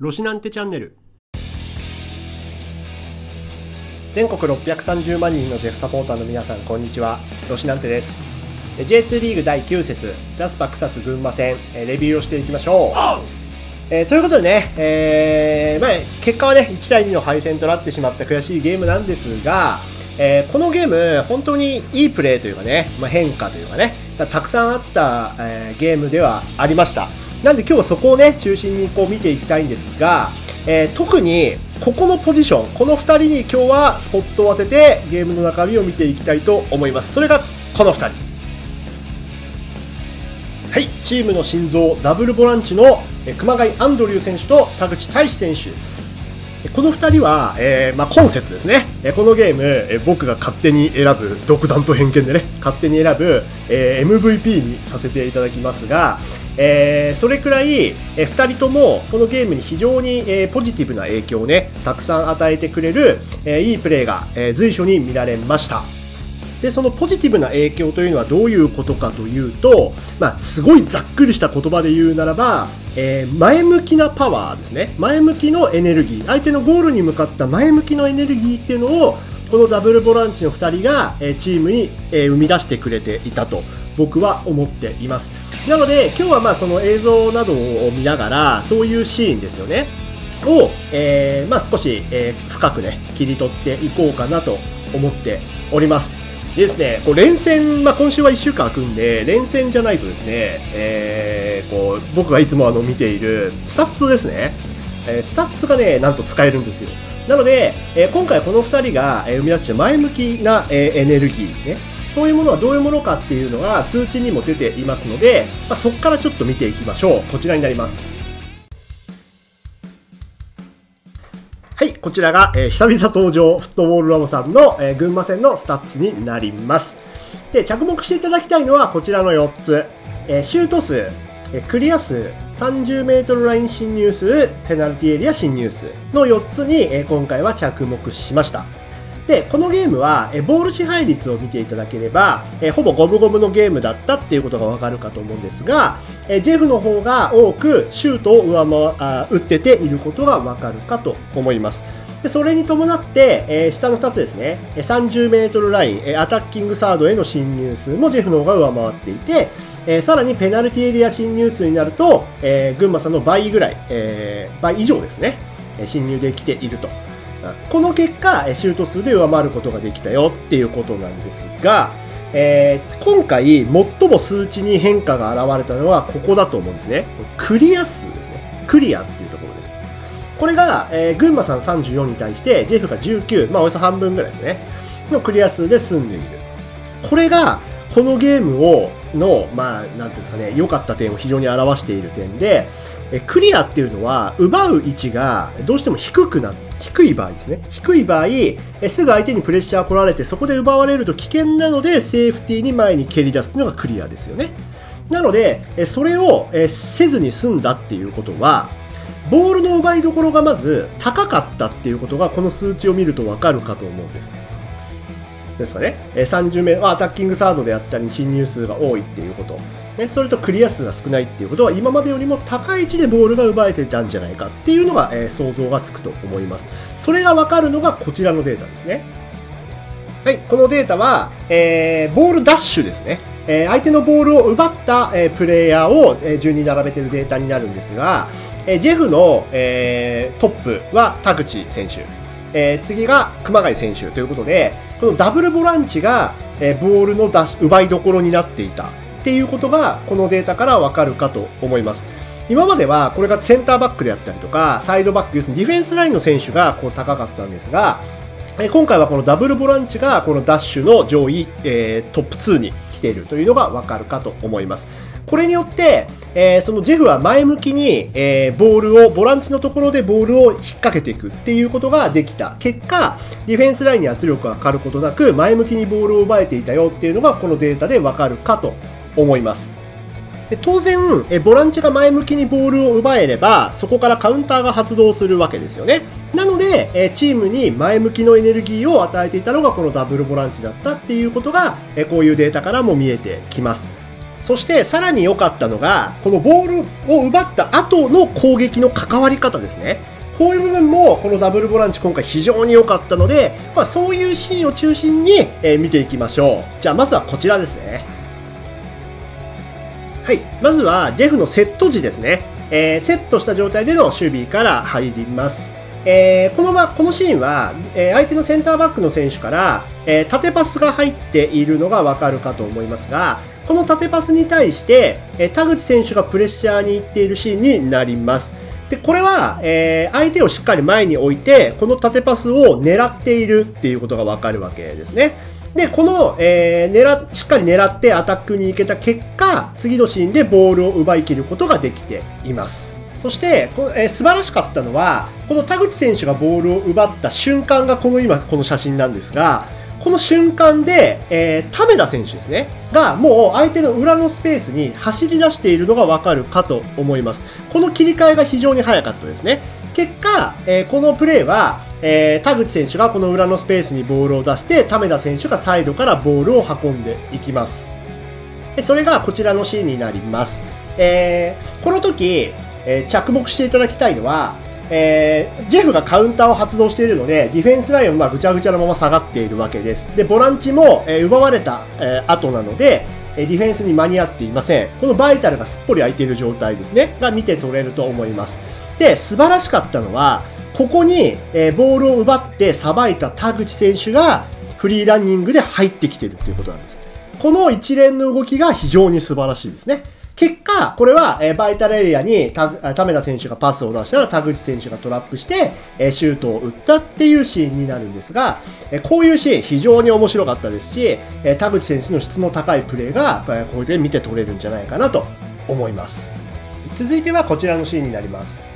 ロシナンテチャンネル。全国630万人のジェフサポーターの皆さんこんにちは。ロシナンテです。J2 リーグ第9節ザスパ草津群馬戦レビューをしていきましょう。えー、ということでね、えーまあ、結果はね1対2の敗戦となってしまった悔しいゲームなんですが、えー、このゲーム本当にいいプレーというかね、まあ、変化というかねたくさんあった、えー、ゲームではありました。なんで今日はそこをね、中心にこう見ていきたいんですが、えー、特にここのポジション、この2人に今日はスポットを当ててゲームの中身を見ていきたいと思います。それがこの2人。はい、チームの心臓、ダブルボランチの熊谷アンドリュー選手と田口大志選手です。この2人は、えーまあ、今節ですね、えこのゲーム、え僕が勝手に選ぶ、独断と偏見でね、勝手に選ぶ、えー、MVP にさせていただきますが、えー、それくらい、えー、2人ともこのゲームに非常に、えー、ポジティブな影響をね、たくさん与えてくれる、えー、いいプレーが、えー、随所に見られました。で、そのポジティブな影響というのはどういうことかというと、まあ、すごいざっくりした言葉で言うならば、えー、前向きなパワーですね。前向きのエネルギー。相手のゴールに向かった前向きのエネルギーっていうのを、このダブルボランチの2人が、えー、チームに、えー、生み出してくれていたと僕は思っています。なので、今日はまあその映像などを見ながら、そういうシーンですよね。を、えー、まあ少し、えー、深くね、切り取っていこうかなと思っております。でですね、こう連戦、まあ、今週は1週間空くんで、連戦じゃないとですね、えー、こう僕がいつもあの見ているスタッツですね、えー、スタッツがね、なんと使えるんですよ。なので、えー、今回この2人が、生み出した前向きな、えエネルギーね、そういうものはどういうものかっていうのが数値にも出ていますので、まあ、そこからちょっと見ていきましょう。こちらになります。はい、こちらが、えー、久々登場、フットボールラボさんの、えー、群馬戦のスタッツになります。で、着目していただきたいのはこちらの4つ。えー、シュート数、えクリア数、30メートルライン侵入数、ペナルティエリア侵入数の4つに、え今回は着目しました。で、このゲームは、えボール支配率を見ていただければ、えほぼ五分五分のゲームだったっていうことがわかるかと思うんですが、えジェフの方が多くシュートを上回あ打ってていることがわかるかと思います。でそれに伴って、え、下の2つですね、30メートルライン、えアタッキングサードへの侵入数もジェフの方が上回っていて、え、さらにペナルティエリア侵入数になると、え、群馬さんの倍ぐらい、え、倍以上ですね、侵入できていると。この結果、シュート数で上回ることができたよっていうことなんですが、えー、今回最も数値に変化が現れたのはここだと思うんですね。クリア数ですね。クリアっていうところです。これが、えー、群馬さん34に対して、ジェフが19、まあおよそ半分ぐらいですね。のクリア数で済んでいる。これが、このゲームを、の、まあ、なんていうんですかね、良かった点を非常に表している点で、えクリアっていうのは奪う位置がどうしても低くな低い場合ですね。低い場合えすぐ相手にプレッシャー来られてそこで奪われると危険なのでセーフティーに前に蹴り出すっていうのがクリアですよね。なのでえそれをえせずに済んだっていうことはボールの奪いどころがまず高かったっていうことがこの数値を見るとわかるかと思うんです。ですかね、30名、アタッキングサードであったり、侵入数が多いっていうこと、ね、それとクリア数が少ないっていうことは、今までよりも高い位置でボールが奪えてたんじゃないかっていうのが、えー、想像がつくと思います。それがわかるのがこちらのデータですね。はい、このデータは、えー、ボールダッシュですね。えー、相手のボールを奪った、えー、プレイヤーを、えー、順に並べているデータになるんですが、えー、ジェフの、えー、トップは田口選手、えー、次が熊谷選手ということで、このダブルボランチが、えー、ボールの奪いどころになっていたっていうことが、このデータからわかるかと思います。今まではこれがセンターバックであったりとか、サイドバック、要するにディフェンスラインの選手がこう高かったんですが、今回はこのダブルボランチがこのダッシュの上位、えー、トップ2に来ているというのがわかるかと思います。これによって、えー、そのジェフは前向きに、えー、ボールを、ボランチのところでボールを引っ掛けていくっていうことができた。結果、ディフェンスラインに圧力がかかることなく、前向きにボールを奪えていたよっていうのが、このデータでわかるかと思います。当然え、ボランチが前向きにボールを奪えれば、そこからカウンターが発動するわけですよね。なので、えチームに前向きのエネルギーを与えていたのがこのダブルボランチだったっていうことが、えこういうデータからも見えてきます。そしてさらに良かったのが、このボールを奪った後の攻撃の関わり方ですね。こういう部分もこのダブルボランチ今回非常に良かったので、まあ、そういうシーンを中心に、え見ていきましょう。じゃあまずはこちらですね。はい。まずはジェフのセット時ですね。えー、セットした状態での守備から入ります。えー、このこのシーンは、えー、相手のセンターバックの選手から、えー、縦パスが入っているのがわかるかと思いますが、この縦パスに対して、え田口選手がプレッシャーに行っているシーンになります。で、これは、え相手をしっかり前に置いて、この縦パスを狙っているっていうことがわかるわけですね。で、この、えー、狙、しっかり狙ってアタックに行けた結果、次のシーンでボールを奪い切ることができています。そしてこ、えー、素晴らしかったのは、この田口選手がボールを奪った瞬間がこの今、この写真なんですが、この瞬間で、えー、田田選手ですね、がもう相手の裏のスペースに走り出しているのがわかるかと思います。この切り替えが非常に早かったですね。結果、えー、このプレーは、えー、田口選手がこの裏のスペースにボールを出して、田田選手がサイドからボールを運んでいきます。でそれがこちらのシーンになります。えー、この時、え着目していただきたいのは、えー、ジェフがカウンターを発動しているので、ディフェンスラインはぐちゃぐちゃのまま下がっているわけです。で、ボランチも、えー、奪われた、えー、後なので、ディフェンスに間に合っていません。このバイタルがすっぽり空いている状態ですね。が見て取れると思います。で、素晴らしかったのは、ここに、えボールを奪ってさばいた田口選手がフリーランニングで入ってきてるということなんです。この一連の動きが非常に素晴らしいですね。結果、これは、え、バイタルエリアに田田選手がパスを出したら田口選手がトラップして、え、シュートを打ったっていうシーンになるんですが、え、こういうシーン非常に面白かったですし、え、田口選手の質の高いプレーが、え、これで見て取れるんじゃないかなと思います。続いてはこちらのシーンになります。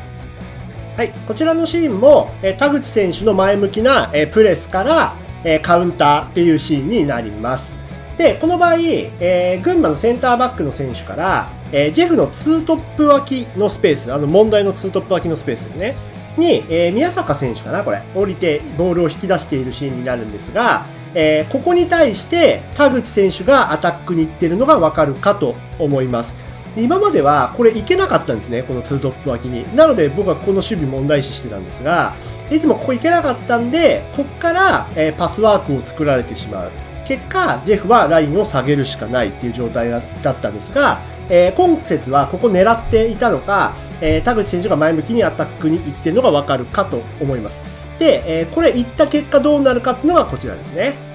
はい、こちらのシーンも、え、田口選手の前向きな、え、プレスから、え、カウンターっていうシーンになります。で、この場合、えー、群馬のセンターバックの選手から、えー、ジェフの2トップ脇のスペース、あの問題の2トップ脇のスペースですね。に、えー、宮坂選手かな、これ、降りてボールを引き出しているシーンになるんですが、えー、ここに対して田口選手がアタックに行ってるのがわかるかと思います。今まではこれいけなかったんですね、この2トップ脇に。なので僕はこの守備問題視してたんですが、いつもここいけなかったんで、ここから、えー、パスワークを作られてしまう。結果、ジェフはラインを下げるしかないっていう状態だったんですが、えー、今節はここ狙っていたのか、えー、田口選手が前向きにアタックに行ってるのがわかるかと思います。で、えー、これ行った結果どうなるかっていうのがこちらですね。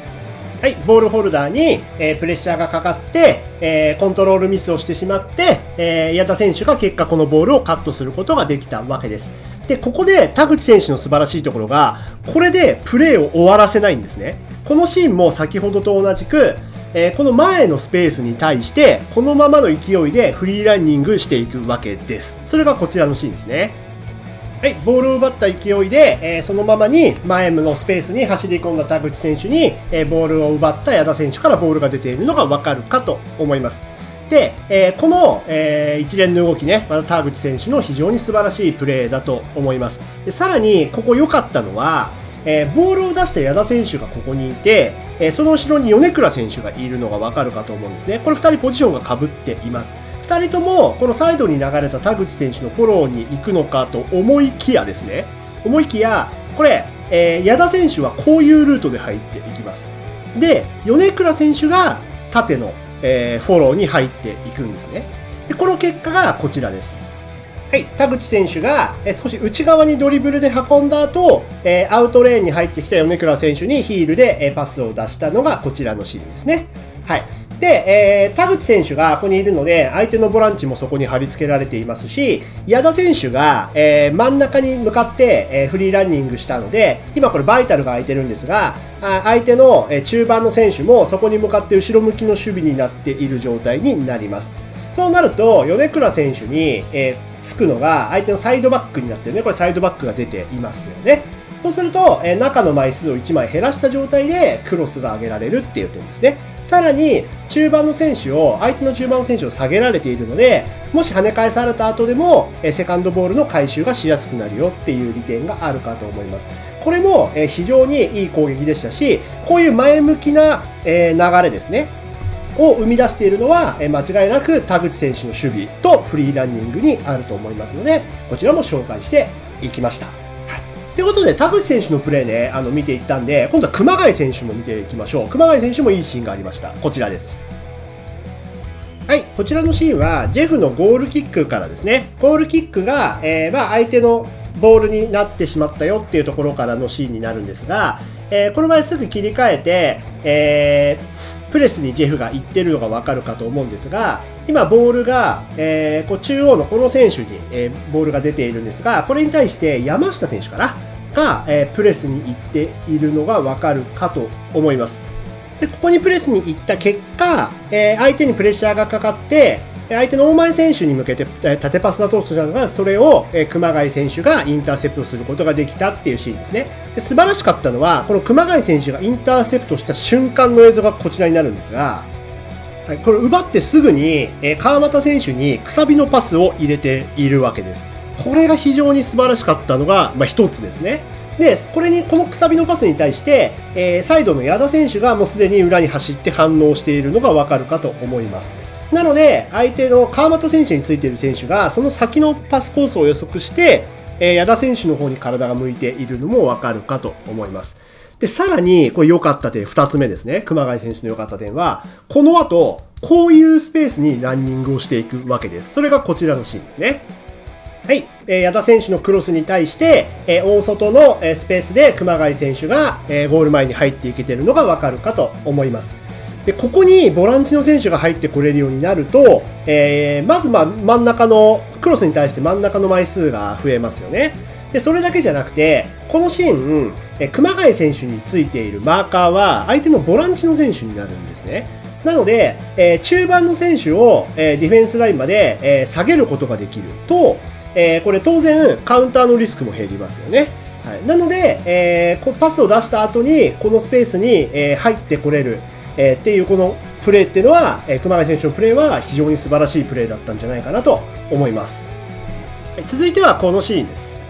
はい、ボールホルダーに、えー、プレッシャーがかかって、えー、コントロールミスをしてしまって、えー、矢田選手が結果このボールをカットすることができたわけです。で、ここで田口選手の素晴らしいところが、これでプレーを終わらせないんですね。このシーンも先ほどと同じく、えー、この前のスペースに対して、このままの勢いでフリーランニングしていくわけです。それがこちらのシーンですね。はい、ボールを奪った勢いで、えー、そのままに前のスペースに走り込んだ田口選手に、えー、ボールを奪った矢田選手からボールが出ているのがわかるかと思います。で、えー、この、えー、一連の動きね、また田口選手の非常に素晴らしいプレーだと思います。でさらに、ここ良かったのは、えー、ボールを出した矢田選手がここにいて、え、その後ろに米倉選手がいるのがわかるかと思うんですね。これ2人ポジションが被っています。2人ともこのサイドに流れた田口選手のフォローに行くのかと思いきやですね。思いきや、これ、えー、矢田選手はこういうルートで入っていきます。で、米倉選手が縦の、えー、フォローに入っていくんですね。で、この結果がこちらです。はい、田口選手が、少し内側にドリブルで運んだ後、えアウトレーンに入ってきた米倉選手にヒールで、えパスを出したのがこちらのシーンですね。はい。で、えー、田口選手がここにいるので、相手のボランチもそこに貼り付けられていますし、矢田選手が、えー、真ん中に向かって、えー、フリーランニングしたので、今これバイタルが空いてるんですが、あ相手の、え中盤の選手もそこに向かって後ろ向きの守備になっている状態になります。そうなると、米倉選手に、えつくのが相手のサイドバックになってるね。これサイドバックが出ていますよね。そうすると、え中の枚数を1枚減らした状態でクロスが上げられるっていう点ですね。さらに、中盤の選手を、相手の中盤の選手を下げられているので、もし跳ね返された後でも、えセカンドボールの回収がしやすくなるよっていう利点があるかと思います。これも、え非常にいい攻撃でしたし、こういう前向きな、え流れですね。を生み出しているのは、え間違いなく田口選手の守備とフリーランニングにあると思いますので、こちらも紹介していきました。ということで、田口選手のプレーね、あの、見ていったんで、今度は熊谷選手も見ていきましょう。熊谷選手もいいシーンがありました。こちらです。はい、こちらのシーンは、ジェフのゴールキックからですね。ゴールキックが、えー、まあ、相手のボールになってしまったよっていうところからのシーンになるんですが、えー、この場合すぐ切り替えて、えー、プレスにジェフが行ってるのがわかるかと思うんですが、今ボールが、えー、こう中央のこの選手に、え、ボールが出ているんですが、これに対して山下選手かな？が、えー、プレスに行っているのがわかるかと思います。で、ここにプレスに行った結果、えー、相手にプレッシャーがかかって、相手の大前選手に向けて縦パスが通したのが、それを熊谷選手がインターセプトすることができたっていうシーンですね。で素晴らしかったのは、この熊谷選手がインターセプトした瞬間の映像がこちらになるんですが、はい、これ奪ってすぐに、川又選手にくさびのパスを入れているわけです。これが非常に素晴らしかったのが、まあ、一つですね。で、これに、このくさびのパスに対して、えー、サイドの矢田選手がもうすでに裏に走って反応しているのがわかるかと思います。なので、相手の川又選手についている選手が、その先のパスコースを予測して、え、矢田選手の方に体が向いているのもわかるかと思います。で、さらに、これ良かった点、二つ目ですね。熊谷選手の良かった点は、この後、こういうスペースにランニングをしていくわけです。それがこちらのシーンですね。はい。えー、矢田選手のクロスに対して、えー、大外の、えー、スペースで熊谷選手が、えー、ゴール前に入っていけてるのがわかるかと思います。で、ここにボランチの選手が入ってこれるようになると、えー、まずまあ真ん中の、クロスに対して真ん中の枚数が増えますよね。で、それだけじゃなくて、このシーン、え熊谷選手についているマーカーは相手のボランチの選手になるんですね。なので、えー、中盤の選手を、えー、ディフェンスラインまで、えー、下げることができると、えこれ当然カウンターのリスクも減りますよね。はい、なので、えー、パスを出した後にこのスペースに、え入ってこれる。えー、っていうこのプレーっていうのは、えー、熊谷選手のプレーは非常に素晴らしいプレーだったんじゃないかなと思います。続いてはこのシーンです。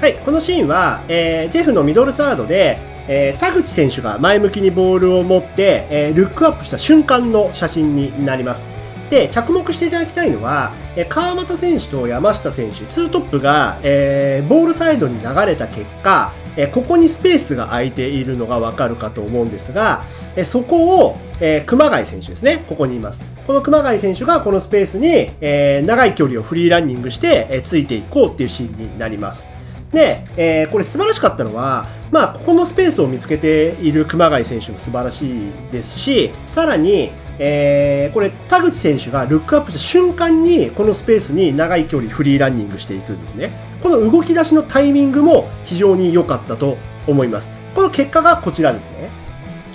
はい、このシーンは、えー、ジェフのミドルサードで、えー、田口選手が前向きにボールを持って、えー、ルックアップした瞬間の写真になります。で、着目していただきたいのは、え川又選手と山下選手、ツートップが、えー、ボールサイドに流れた結果、えここにスペースが空いているのがわかるかと思うんですが、えそこを、え熊谷選手ですね。ここにいます。この熊谷選手がこのスペースに、え長い距離をフリーランニングして、えついていこうっていうシーンになります。で、え、これ素晴らしかったのは、まあ、ここのスペースを見つけている熊谷選手も素晴らしいですし、さらに、えー、これ、田口選手がルックアップした瞬間に、このスペースに長い距離フリーランニングしていくんですね。この動き出しのタイミングも非常に良かったと思います。この結果がこちらですね。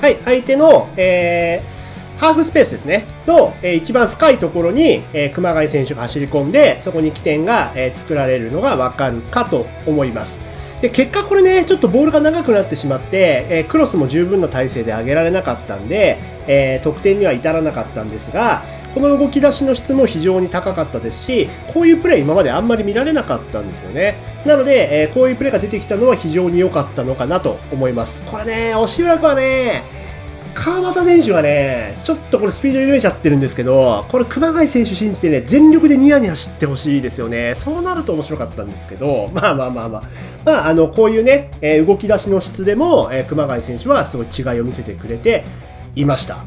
はい、相手の、えー、ハーフスペースですね。の、えー、一番深いところに、えー、熊谷選手が走り込んで、そこに起点が、えー、作られるのがわかるかと思います。で、結果これね、ちょっとボールが長くなってしまって、えー、クロスも十分な体勢で上げられなかったんで、えー、得点には至らなかったんですが、この動き出しの質も非常に高かったですし、こういうプレー今まであんまり見られなかったんですよね。なので、えー、こういうプレーが出てきたのは非常に良かったのかなと思います。これね、押し枠はね、川又選手はね、ちょっとこれスピード緩めちゃってるんですけど、これ熊谷選手信じてね、全力でニヤニヤしてほしいですよね。そうなると面白かったんですけど、まあまあまあまあ。まあ、あの、こういうね、えー、動き出しの質でも、えー、熊谷選手はすごい違いを見せてくれていました。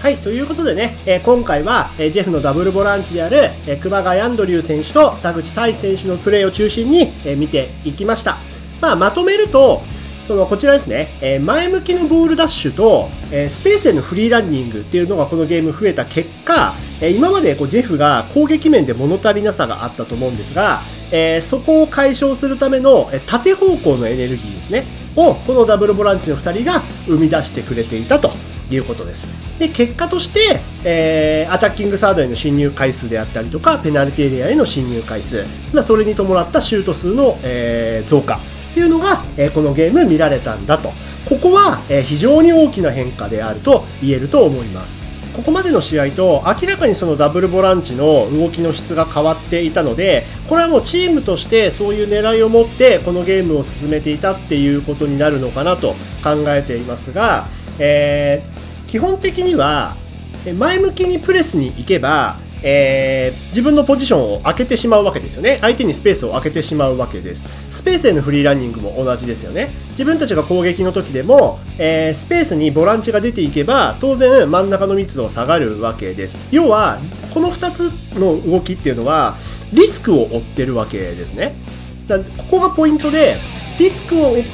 はい、ということでね、えー、今回は、えー、ジェフのダブルボランチである、えー、熊谷アンドリュー選手と田口大選手のプレーを中心に、え見ていきました。まあ、まとめると、そのこちらですね、え、前向きのボールダッシュと、え、スペースへのフリーランニングっていうのがこのゲーム増えた結果、え、今までこうジェフが攻撃面で物足りなさがあったと思うんですが、えそこを解消するための、え縦方向のエネルギーですね、をこのダブルボランチの2人が生み出してくれていたということです。で、結果として、えー、アタッキングサードへの侵入回数であったりとか、ペナルティエリアへの侵入回数、まあ、それに伴ったシュート数の、えー、増加。っていうのが、えこのゲーム見られたんだと。ここは、え非常に大きな変化であると言えると思います。ここまでの試合と明らかにそのダブルボランチの動きの質が変わっていたのでこれはもうチームとしてそういう狙いを持ってこのゲームを進めていたっていうことになるのかなと考えていますが、えー、基本的には前向きにプレスに行けばえー、自分のポジションを開けてしまうわけですよね。相手にスペースを空けてしまうわけです。スペースへのフリーランニングも同じですよね。自分たちが攻撃の時でも、えー、スペースにボランチが出ていけば、当然真ん中の密度は下がるわけです。要は、この2つの動きっていうのは、リスクを負ってるわけですね。だここがポイントで、リスクを負っ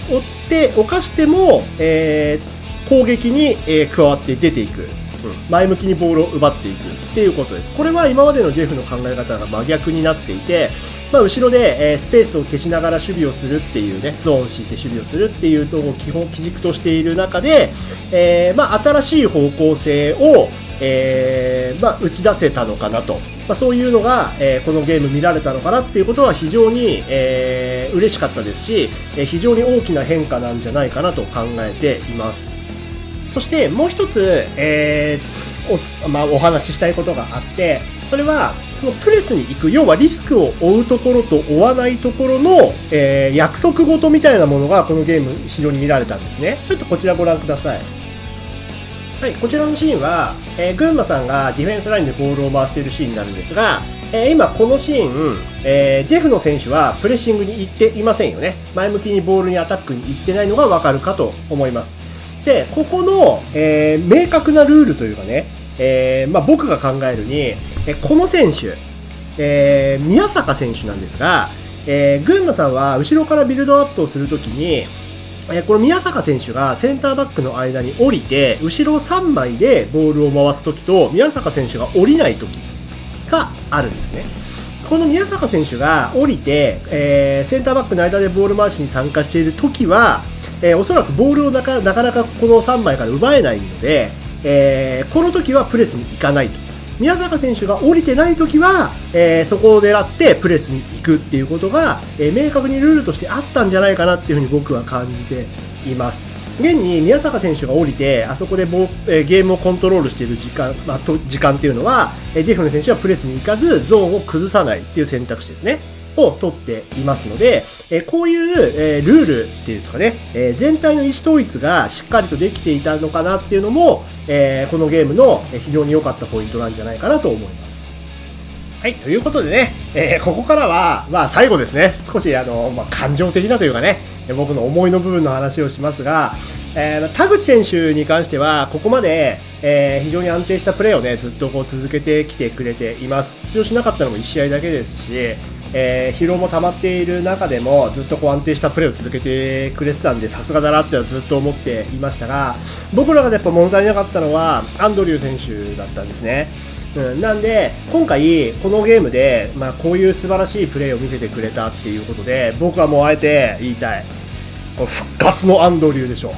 て犯しても、えー、攻撃に、え加わって出ていく。前向きにボールを奪っていくっていうことです。これは今までのジェフの考え方が真逆になっていて、まあ、後ろで、え、スペースを消しながら守備をするっていうね、ゾーンを敷いて守備をするっていうと基本、基軸としている中で、えー、まあ、新しい方向性を、えー、まあ、打ち出せたのかなと。まあ、そういうのが、えー、このゲーム見られたのかなっていうことは非常に、えー、嬉しかったですし、え、非常に大きな変化なんじゃないかなと考えています。そしてもう一つ、えーおまあ、お話ししたいことがあって、それは、そのプレスに行く、要はリスクを負うところと負わないところの、えー、約束事みたいなものがこのゲーム非常に見られたんですね。ちょっとこちらご覧ください。はい、こちらのシーンは、えー、群馬さんがディフェンスラインでボールを回しているシーンになるんですが、えー、今このシーン、えー、ジェフの選手はプレッシングに行っていませんよね。前向きにボールにアタックに行ってないのがわかるかと思います。で、ここの、えー、明確なルールというかね、えー、まあ、僕が考えるに、えこの選手、えー、宮坂選手なんですが、えー、群馬さんは後ろからビルドアップをするときに、えこの宮坂選手がセンターバックの間に降りて、後ろ3枚でボールを回すときと、宮坂選手が降りないときがあるんですね。この宮坂選手が降りて、えー、センターバックの間でボール回しに参加しているときは、えー、おそらくボールをなかなかなかこの3枚から奪えないので、えー、この時はプレスに行かないと。宮坂選手が降りてない時は、えー、そこを狙ってプレスに行くっていうことが、えー、明確にルールとしてあったんじゃないかなっていうふうに僕は感じています。現に宮坂選手が降りて、あそこでボ、えー、ゲームをコントロールしている時間、まあ、と時間っていうのは、えー、ジェフの選手はプレスに行かず、ゾーンを崩さないっていう選択肢ですね。を取っていますので、えこういう、えルールっていうんですかね、え全体の意思統一がしっかりとできていたのかなっていうのも、えこのゲームの非常に良かったポイントなんじゃないかなと思います。はい、ということでね、えここからは、まあ最後ですね、少しあの、まあ、感情的なというかね、僕の思いの部分の話をしますが、えー、田口選手に関しては、ここまで、えー、非常に安定したプレーをね、ずっとこう続けてきてくれています。出場しなかったのも1試合だけですし、えー、疲労も溜まっている中でもずっとこう安定したプレーを続けてくれてたんでさすがだなってはずっと思っていましたが僕らがやっぱ物足りなかったのはアンドリュー選手だったんですね。うん、なんで、今回、このゲームで、まあ、こういう素晴らしいプレーを見せてくれたっていうことで、僕はもうあえて言いたい。こ復活のアンドリューでしょ。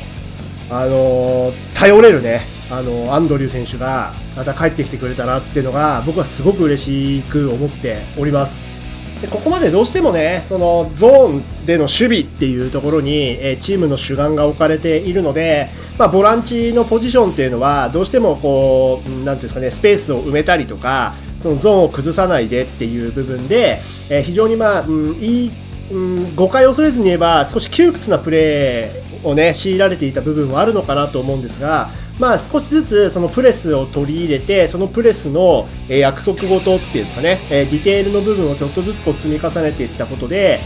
あのー、頼れるね、あのー、アンドリュー選手が、また帰ってきてくれたなっていうのが、僕はすごく嬉しく思っております。でここまでどうしてもね、そのゾーンでの守備っていうところに、え、チームの主眼が置かれているので、まあ、ボランチのポジションっていうのは、どうしてもこう、なんていうんですかね、スペースを埋めたりとか、そのゾーンを崩さないでっていう部分で、え、非常にまあ、うん、いい、うん、誤解を恐れずに言えば、少し窮屈なプレーをね、強いられていた部分はあるのかなと思うんですが、まあ少しずつそのプレスを取り入れて、そのプレスの約束事っていうんですかね、ディテールの部分をちょっとずつこう積み重ねていったことで、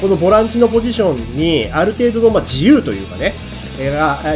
このボランチのポジションにある程度のま自由というかね、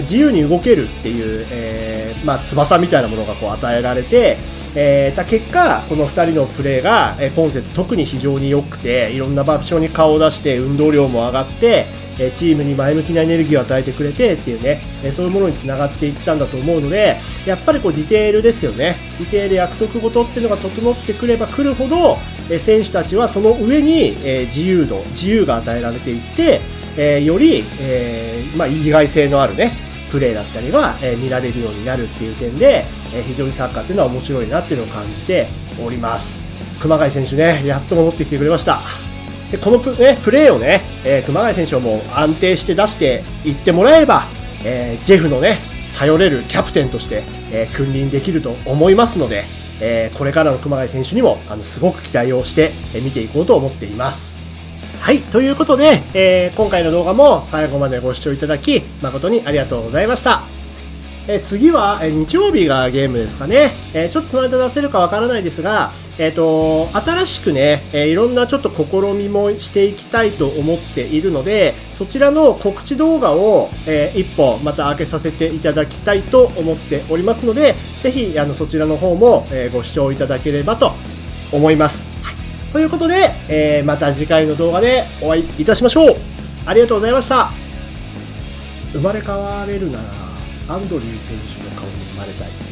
自由に動けるっていう、まあ、翼みたいなものがこう与えられて、えー、た結果、この2人のプレーが、え今節特に非常に良くて、いろんな場所に顔を出して運動量も上がって、えチームに前向きなエネルギーを与えてくれてっていうね、えそういうものにつながっていったんだと思うので、やっぱりこうディテールですよね。ディテール約束事っていうのが整ってくればくるほど、え選手たちはその上に、え自由度、自由が与えられていって、えより、えまあ、意外性のあるね、プレーだったりが、え見られるようになるっていう点で、え非常にサッカーっていうのは面白いなっていうのを感じております。熊谷選手ね、やっと戻ってきてくれました。でこのプ,、ね、プレーをね、えー、熊谷選手をもう安定して出していってもらえれば、えー、ジェフのね、頼れるキャプテンとして、えー君臨できると思いますので、えーこれからの熊谷選手にもあのすごく期待をして、えー見ていこうと思っています。はい。ということで、えー今回の動画も最後までご視聴いただき、誠にありがとうございました。えー次は、えー日曜日がゲームですかね。えーちょっとその間出せるかわからないですが、えっ、と、新しくね、えいろんなちょっと試みもしていきたいと思っているので、そちらの告知動画を、えー一本また開けさせていただきたいと思っておりますので、ぜひ、あの、そちらの方も、えご視聴いただければと思います。はい。ということで、えまた次回の動画でお会いいたしましょう。ありがとうございました。生まれ変われるなら、アンドリー選手の顔に生まれたい。